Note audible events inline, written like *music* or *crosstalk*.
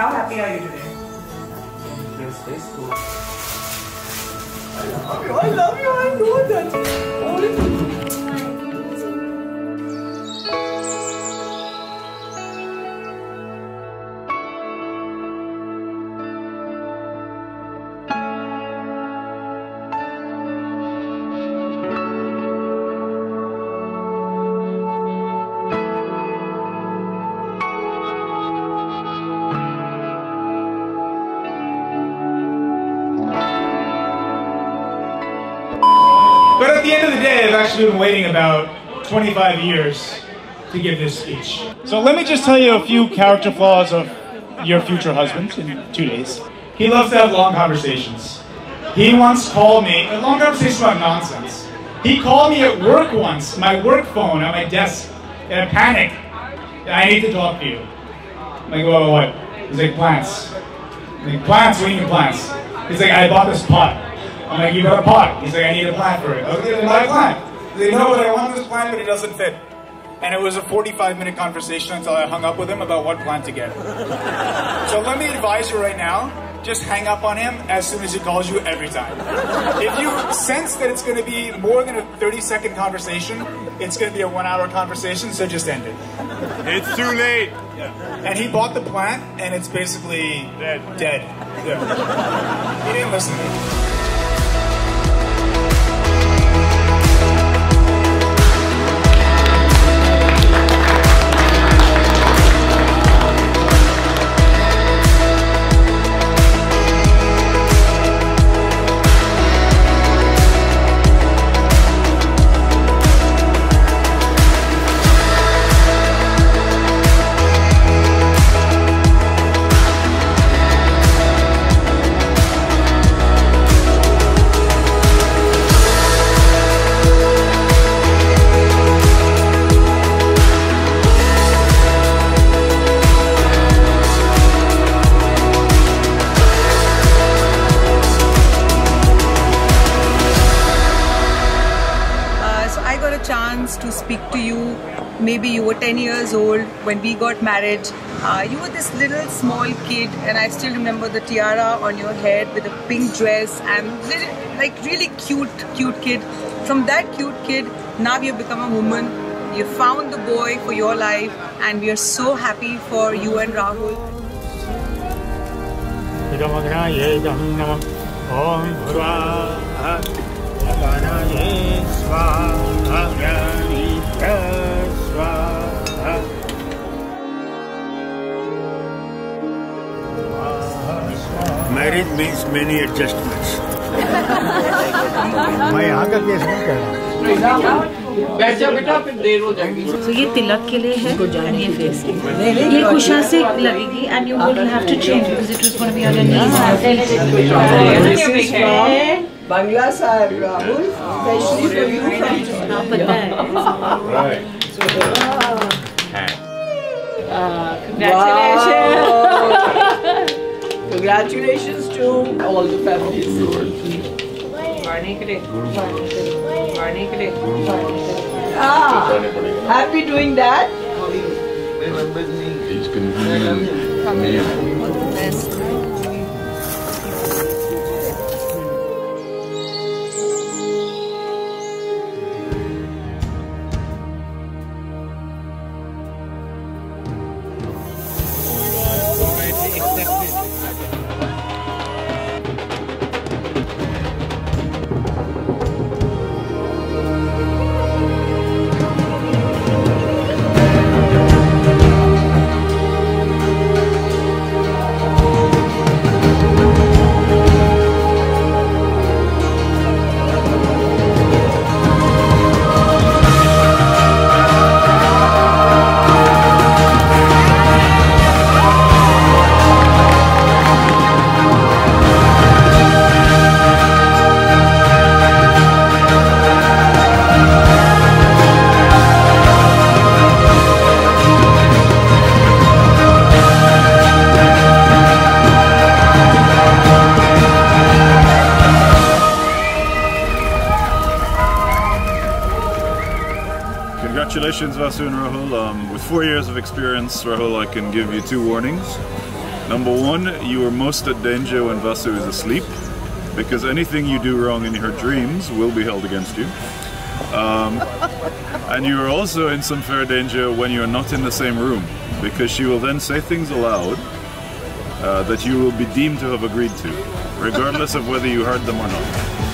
How happy are you today? Feels peaceful. I love you, I love you, I know that. Oh, But at the end of the day, I've actually been waiting about 25 years to give this speech. So let me just tell you a few character flaws of your future husband in two days. He loves to have long conversations. He once called me, a long conversation about nonsense. He called me at work once, my work phone at my desk, in a panic. I need to talk to you. I'm like, what, what? He's like, plants. I'm like, plants? What do you mean plants? He's like, I bought this pot. I'm like, you got a pot. He's like, I need a plant for it. I was buy a plant. He's like, no, but I want this plant, but it doesn't fit. And it was a 45 minute conversation until I hung up with him about what plant to get. so let me advise you right now, just hang up on him as soon as he calls you every time. If you sense that it's going to be more than a 30 second conversation, it's going to be a one hour conversation, so just end it. It's too late. Yeah. And he bought the plant, and it's basically dead. Dead. Yeah. He didn't listen I got a chance to speak to you. Maybe you were 10 years old when we got married. Uh, you were this little small kid, and I still remember the tiara on your head with a pink dress and little, like really cute, cute kid. From that cute kid, now you've become a woman. You found the boy for your life, and we are so happy for you and Rahul. इदमग्नाये नमः ॐ स्वाहा means many adjustments. मैं यहाँ का case नहीं कह रहा तो ये तिलक के लिए है ये से लगेगी and you will have to change because it was be on साहब Rahul Congratulations to all the families. Ah, happy doing that? He's convenient Congratulations, Vasu and Rahul. Um, with four years of experience, Rahul, I can give you two warnings. Number one, you are most at danger when Vasu is asleep, because anything you do wrong in her dreams will be held against you. Um, *laughs* and you are also in some fair danger when you are not in the same room, because she will then say things aloud uh, that you will be deemed to have agreed to, regardless of whether you heard them or not.